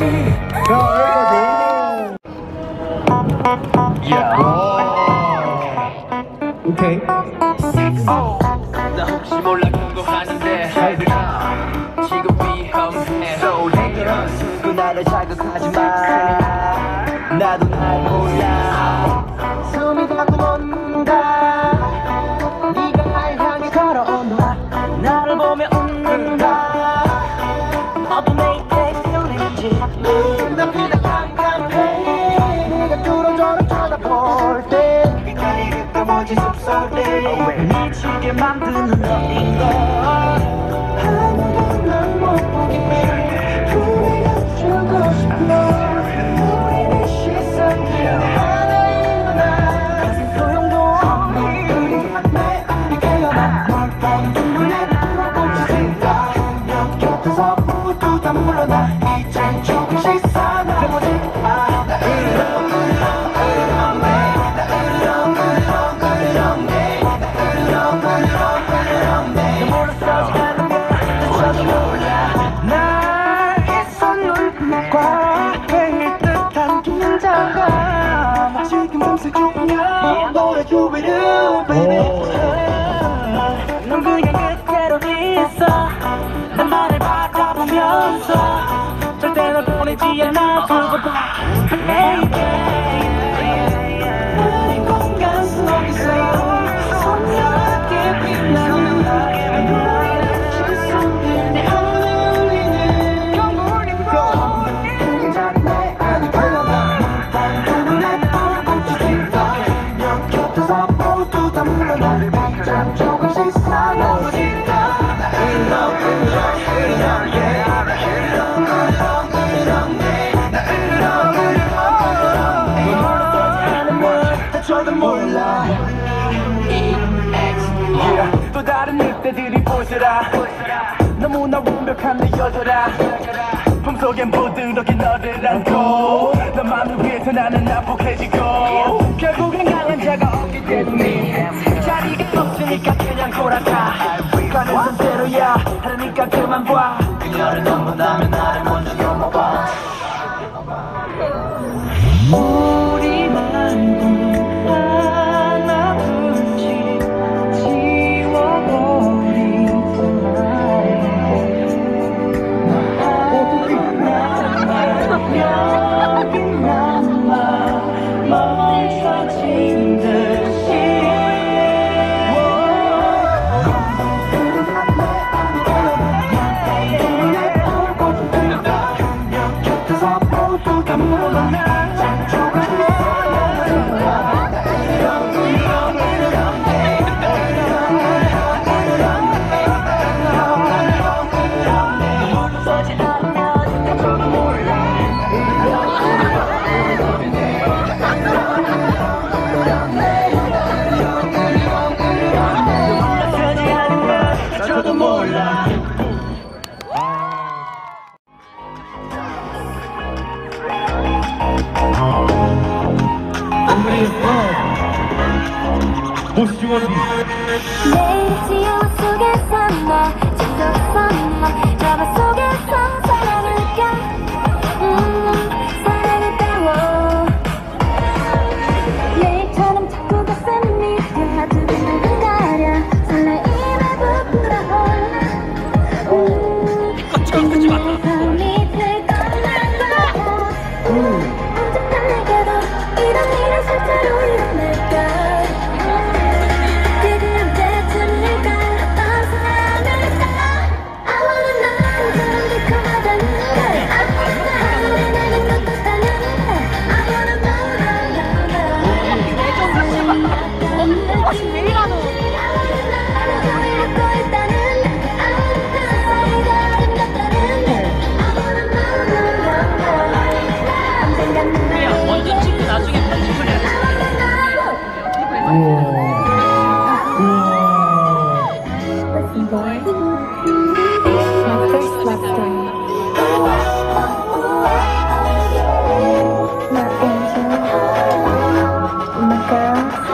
있지 자 여기까지. 야. 오케이. 나 혹시 몰라 궁금한데. 지금 위험해 그나를 자극하지 마. 미치게 만드는 너 close to you now. I'm gonna do it up, baby. 눈부의 끝으로 있어. 내 말을 바라보면서 절대 널 보내지 않아 두고 봐. 너무나 완벽한 내 여자라. 품속엔 부드럽게 너를 안고 너 맘을 위해서 나는 난폭해지고 결국엔 강한 자가 없기 때문에 자리가 없으니까 그냥 골아타 가는 선대로야. 그러니까 그만 봐. 星を見る girls.